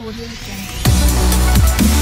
我就是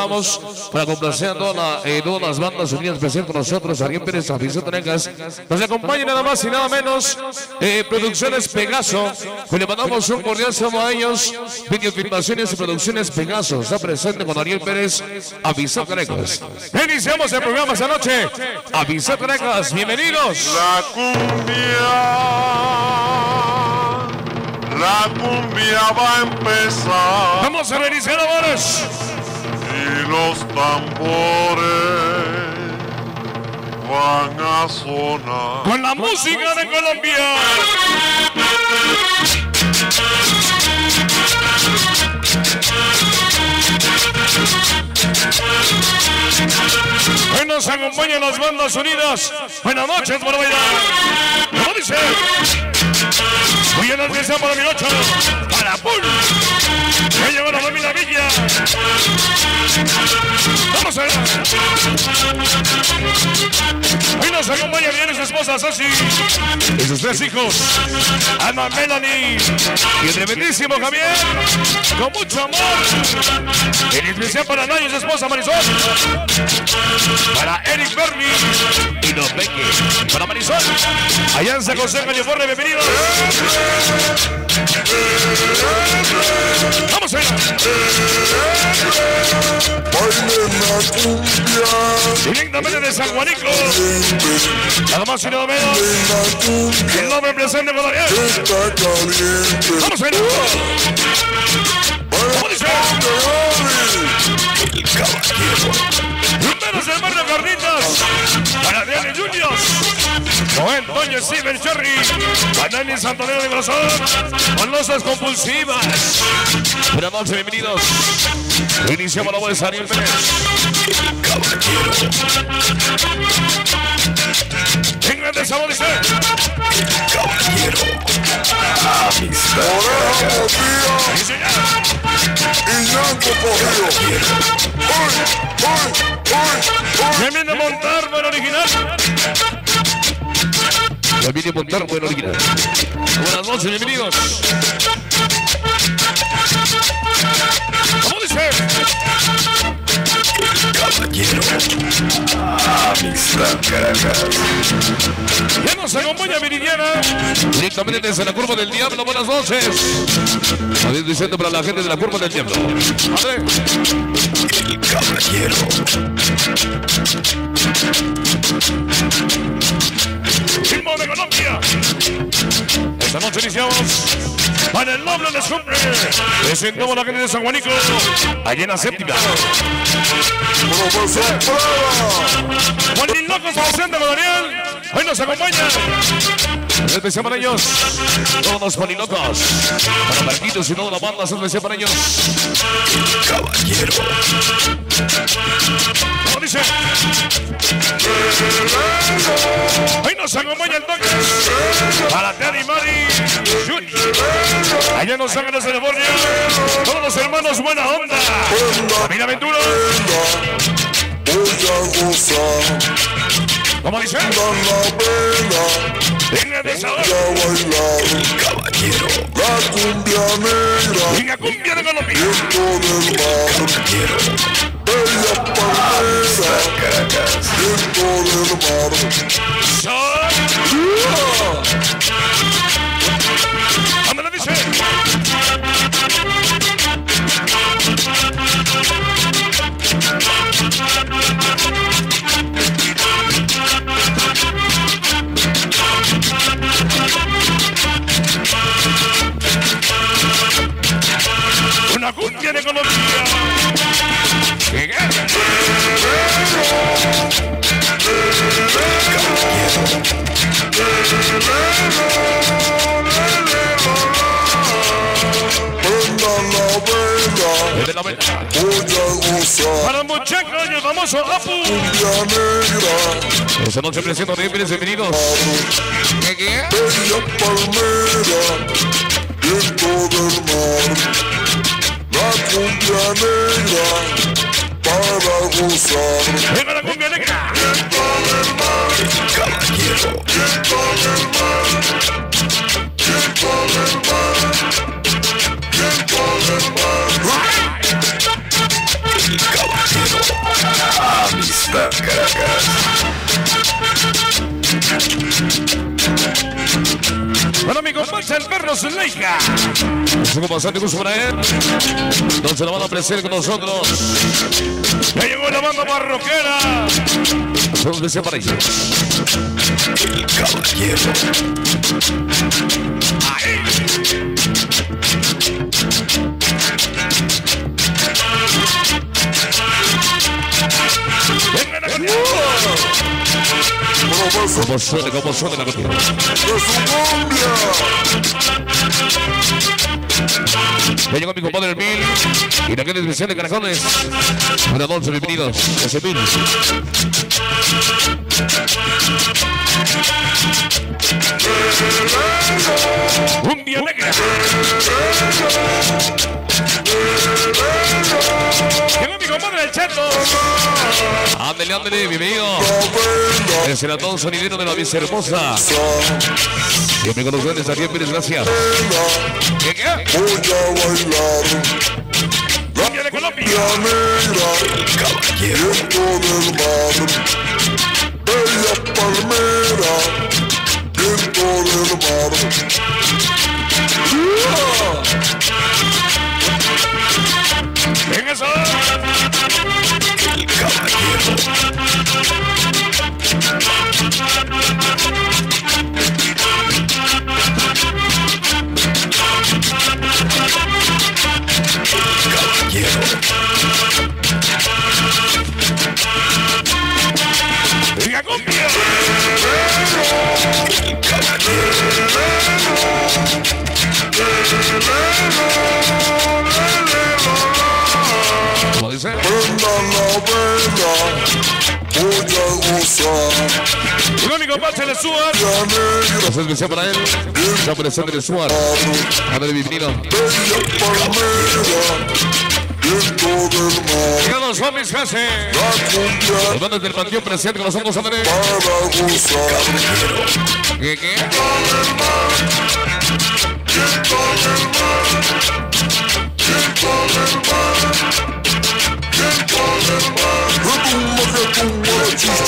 Vamos para complacer a toda la, eh, todas las bandas unidas presentes con nosotros, Ariel Pérez, Afición Tenecas. Nos acompaña nada más y nada menos eh, Producciones Pegaso. Pues le mandamos un cordial saludo a ellos. Videofilmaciones y Producciones Pegaso. Está presente con Ariel Pérez, Afición Tenecas. Iniciamos el programa esta noche. Afición Tenecas, bienvenidos. La cumbia, la cumbia va a empezar Vamos a reiniciar amores. Y los tambores van a sonar. Con la música de Colombia. Hoy nos acompañan las bandas unidas. Buenas noches, para bailar. ¿Cómo dice? Muy bien, atención para mi ocho. Para Pul. Ya llegó la familia Villa. Vamos a ver. Hoy nos acompaña bien su esposa Sasi y sus tres hijos, Ana Melanie y el tremendísimo Javier, con mucho amor. En especial para Nayo y su esposa Marisol, para Eric Bernie y los Becky, para Marisol, allá en San José, California, bienvenidos. Vamos a ver. Directamente de San Juanico, nada más y nada menos, el nombre presente con caliente. Vamos a ver. ¿Cómo dice? Números del barrio Carnitas. Para Diane Juniors. Noel Toño Steven Cherry. Banani Santonero de Corazón. Con losas compulsivas. Buenas noches, bienvenidos. Iniciamos la voz de Ariel Pérez. Vengan de sabor, dice. Oreja movida Sí, señor. y ñanco A montar buen original. Buenas noches, bienvenidos. ¿Cómo dice? Ya nos acompaña Viridiana, directamente desde la curva del diablo. Buenas noches. Adiós diciendo para la gente de la curva del diablo. A ver. Ritmo de Colombia. Esta noche iniciamos para el noble de Sumbre. Presentamos la gente de San Juanico, allá en la séptima. Profesor Prada, Juan y Locos presente con Daniel. Hoy nos acompaña. En especial para ellos, todos los Juanilocos. Para Marquitos y toda la banda, es especial para ellos. ¿Cómo dice? Nos acompaña el toque para Teddy Mari Junior. Allá en Los Ángeles, California, todos los hermanos Buena Onda. Familia Aventura. voy a gozar. ¿Cómo dice? Venga de sabor. bailar. La cumbia negra, Venga, cumbia de Colombia. viento del mar. Bella palmera, viento del mar. Sol. Ándale, la gozar. Para el muchacho y el famoso Apu. Cumbia negra, Esta noche presento bienvenidos, bienvenidos. ¿Qué, qué? bella palmera, viento del mar. La cumbia negra, para gozar. Venga la cumbia negra. Amistad Caracas. Bueno, amigos, vamos el perro Zuleika. Es un pasante gusto para él. Entonces lo van a apreciar con nosotros. Ya llegó la banda barroquera. Nos vemos para ellos. El caballero. Ahí. Como suena, como suena la cumbia. Ya llegó mi compadre el Mil. Y la gente especial de Caracoles. Para Adolfo, bienvenidos. Ese Mil. Cumbia negra. Llegó mi compadre el Chato. Ándele, ándele, bienvenido. Novela Es el atón sonidero de la Vice Hermosa. Y mi conocedor de Ariel Pérez, gracias. ¿Qué qué? voy a bailar. Cumbia de Colombia. El único pache de Eso es especial para él. Ya presente de Suar. Ándale, bienvenido. bella palmera, viento del mar. Llegan los Los bandas del panteón presente con nosotros, ándale. para gozar. ¿Qué, qué? Retumba